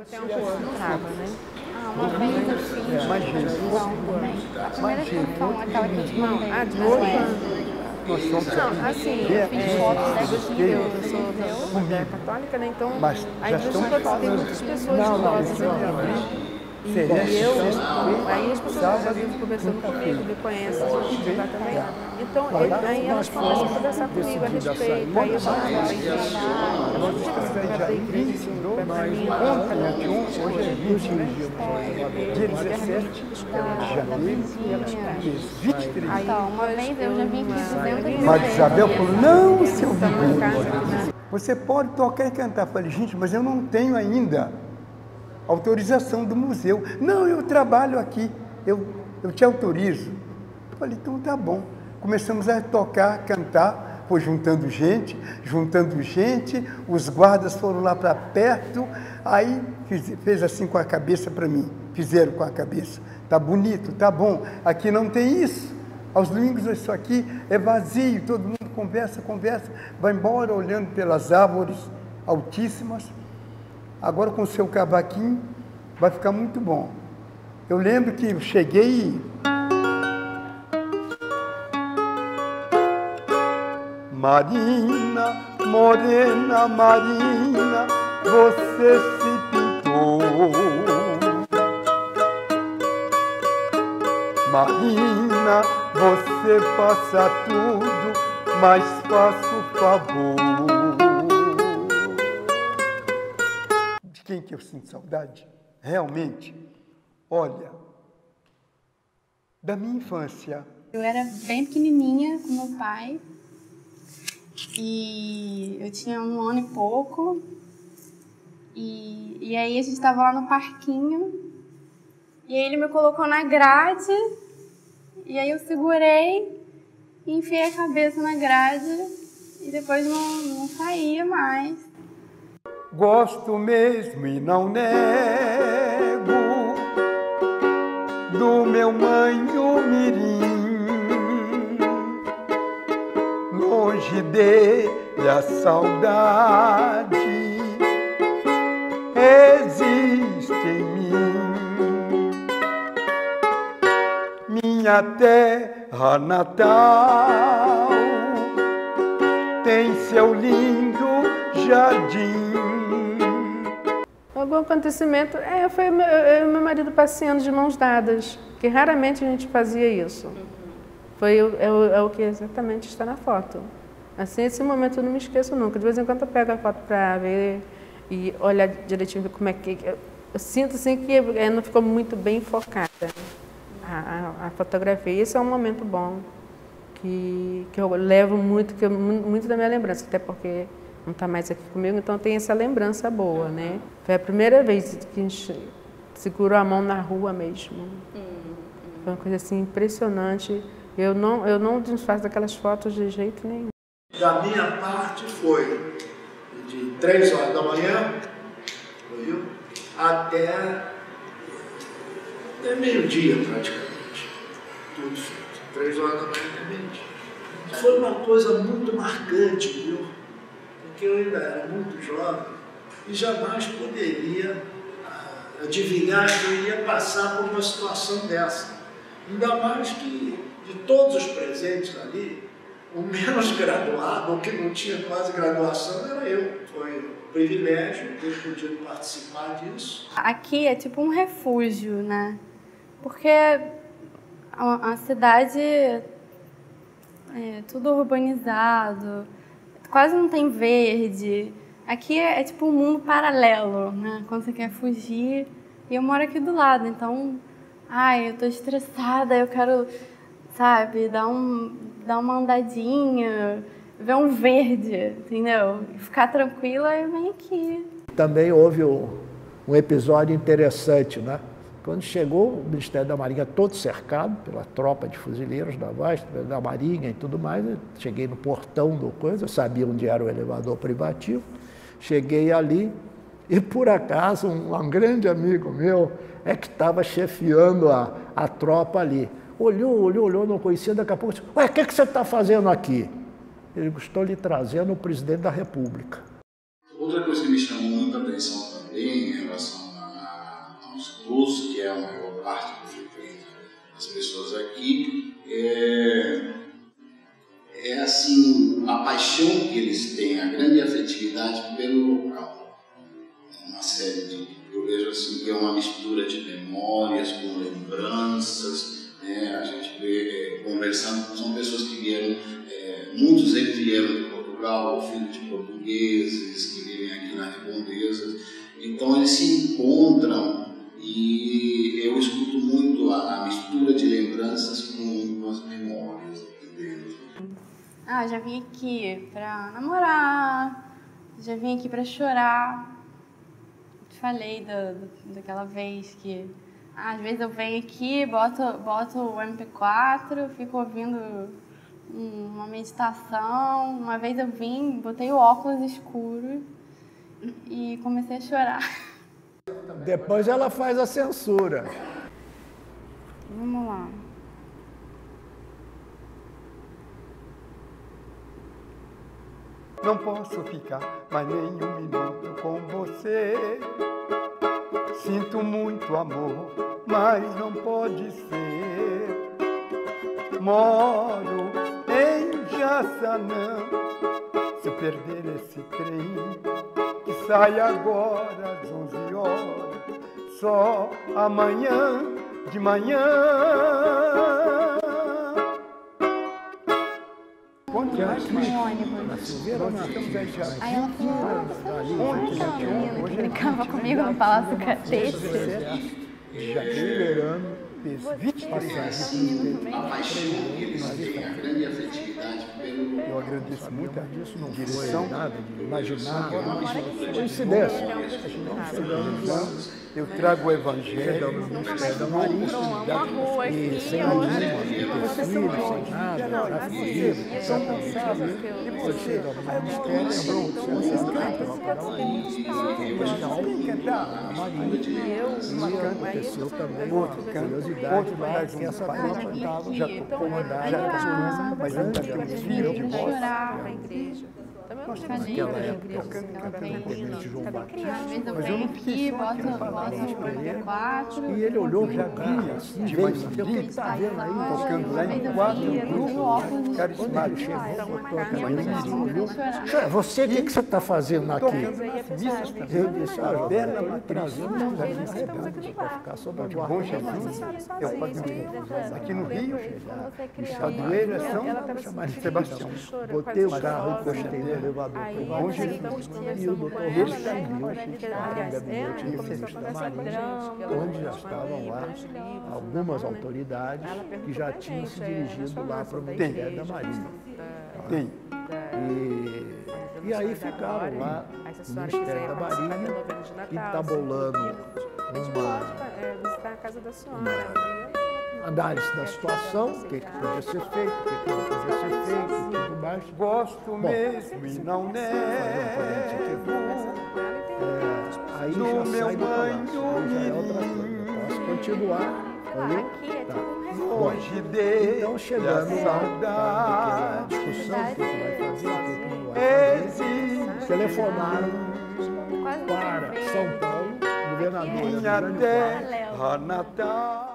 Até um pouco não trava, né? Ah, uma vez eu fiz Imagina. exposição também. A primeira Imagina. exposição, aquela que eu te mandei. Ah, de novo? Não, assim, É, é, fiz fotos é, daqui, eu, eu eu sou fé católica, né? Então, Mas a já igreja estão católica tem muitas pessoas idosas né? E, Seria e eu, aí as pessoas às vezes conversando comigo, me conhecem, a gente estudar também. Então, ele, lá, aí elas começam a conversar comigo a da respeito, aí eu falo, Nós eu não você vai ter igreja pra mim, um hoje é 21 dias. Dia 17 de janeiro, fiz 23. Aí, Então, uma vez eu já vim aqui 200 mil Mas. Isabel falou, não, seu né? Você pode tocar e cantar. Eu falei, gente, mas eu não tenho ainda autorização do museu. Não, eu trabalho aqui, eu, eu te autorizo. Eu falei, então tá bom. Começamos a tocar, cantar, foi juntando gente, juntando gente, os guardas foram lá para perto, aí fiz- fez assim com a cabeça para mim, fizeram com a cabeça. Tá bonito, tá bom, aqui não tem isso. Aos domingos isso aqui é vazio, todo mundo conversa, conversa, vai embora olhando pelas árvores altíssimas. Agora com o seu cavaquinho vai ficar muito bom. Eu lembro que eu cheguei Marina, morena Marina, você se pintou. Marina, você faça tudo, mas faça o favor. Quem que eu sinto saudade? Realmente, olha, da minha infância. Eu era bem pequenininha com meu pai e eu tinha um ano e pouco. E, e aí a gente estava lá no parquinho e aí ele me colocou na grade e aí eu segurei e enfiei a cabeça na grade e depois não, não saía mais. Gosto mesmo e não nego do meu manho mirim. Longe dele a saudade existe em mim. Minha terra natal tem seu lindo jardim. Acontecimento, é, foi meu, eu meu marido passeando de mãos dadas, que raramente a gente fazia isso. Foi é, o, é o que exatamente está na foto. Assim, esse momento eu não me esqueço nunca. De vez em quando eu pego a foto para ver e olhar direitinho, como é que... Eu, eu sinto assim que eh, não ficou muito bem focada a, a, a fotografia. Esse é um momento bom que, que eu levo muito, que eu, mu- muito da minha lembrança, até porque não está mais aqui comigo, então tem essa lembrança boa, né? Foi a primeira vez que a gente segurou a mão na rua mesmo. Foi uma coisa assim impressionante. Eu não, eu não desfaço daquelas fotos de jeito nenhum. Da minha parte foi de 3 horas da manhã, viu? até, até meio-dia praticamente. Tudo feito. 3 horas da manhã até meio-dia. Foi uma coisa muito marcante, viu? Porque eu ainda era muito jovem e jamais poderia ah, adivinhar que eu ia passar por uma situação dessa. Ainda mais que de todos os presentes ali, o menos graduado, ou que não tinha quase graduação, era eu. Foi um privilégio ter podido participar disso. Aqui é tipo um refúgio, né? Porque a, a cidade é tudo urbanizado, quase não tem verde. Aqui é, é tipo um mundo paralelo, né? Quando você quer fugir. E eu moro aqui do lado, então, ai, eu tô estressada, eu quero, sabe, dar, um, dar uma andadinha, ver um verde, entendeu? Ficar tranquila, eu venho aqui. Também houve um, um episódio interessante, né? Quando chegou o Ministério da Marinha todo cercado pela tropa de fuzileiros navais, da Marinha e tudo mais, eu cheguei no portão do coisa, eu sabia onde era o elevador privativo, cheguei ali e por acaso um, um grande amigo meu é que estava chefiando a, a tropa ali. Olhou, olhou, olhou, não conhecia, daqui a pouco disse, ué, o que, que você está fazendo aqui? Ele estou lhe trazendo o presidente da República. Outra coisa que me chamou muita atenção também em relação gostoso que é uma boa parte do frequento das pessoas aqui, é, é assim, a paixão que eles têm, a grande afetividade pelo local. É uma série de, eu vejo assim que é uma mistura de memórias com lembranças, né? a gente vê é, conversando, são pessoas que vieram, é, muitos deles vieram de Portugal, filhos de portugueses, que vivem aqui na Redondeza, então eles se encontram e eu escuto muito a, a mistura de lembranças com, as memórias dentro. Ah, já vim aqui pra namorar, já vim aqui pra chorar. Te falei da, daquela vez que ah, às vezes eu venho aqui, boto, boto o MP4, fico ouvindo uma meditação. Uma vez eu vim, botei o óculos escuro e comecei a chorar. Depois ela faz a censura. Vamos lá. Não posso ficar mais nem um minuto com você. Sinto muito amor, mas não pode ser. Moro em Jaçanã. Se eu perder esse trem, que sai agora às 11 horas, só amanhã de manhã. Onde é que No ônibus. Silveira na estamos aí já? Aí ela falou, ah, você não que é brincava comigo no Palácio Catete? Já esperando Fez Você 23 anos. também. A paixão que eles têm, a grande afetividade pelo Eu agradeço muito a disso, não direção. foi nada de imaginar. Coincidência. Coincidência. Eu trago o Evangelho. Nunca mais comprou uma rua E aqui, sem ó. língua, sem para filho, Eu pensava que eu... E você? Aí eu cantar? E aconteceu também uma Outro curiosidade outro vai junto, estava Já aí já tocou mas ainda eu tem um filho de voz. Também época, tocando, João Batista. Às vezes eu Mas eu não fiquei só. MP4. E ele olhou Já vinha assim, de veio, manhã, o que que tá vendo aí? tocando lá em quatro grupos carismáticos. Senhor, Você, o que, você está fazendo aqui? Tocando Eu disse, Bela ele matriz. Não, nós ficamos aqui no para bar. ficar sob a De guarda é o padroeiro. Aqui no Rio, é é São de Sebastião. Botei o carro, chorosa. Elevador Aí Jesus. tia E o com doutor né, Camilo, com que estava no gabinete de começou a entrevista da conversar com a Marinha, que onde já com estavam lá livros, algumas né? autoridades que já tinham se é, dirigido lá para o Ministério da Marinha. da- Tem. E, e aí ficaram lá no Ministério da Marinha, de Natal, entabulando a gente uma análise da situação, o que, que podia ser feito, o que, que não podia ser feito e tudo mais. Gosto mesmo e não nego. É, aí No já meu sai do palácio, banho, aí já é outra coisa. Eu posso continuar. aí, Aqui é tá. tipo refúgio. Longe de Então, tá, naquela discussão, o que, vai fazer, o que, não vai fazer, telefonaram para São Paulo, governador minha terra natal.